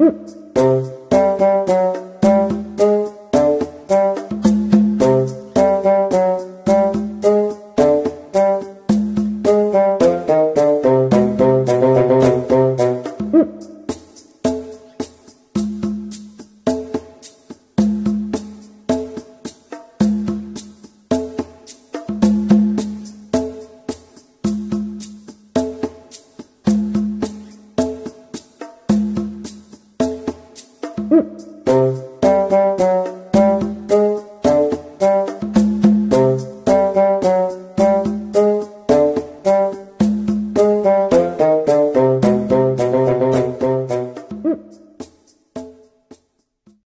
boots.